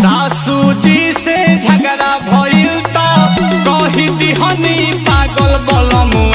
सासू जी से झगड़ा भइल तो कही दिहनी पागल बलमु।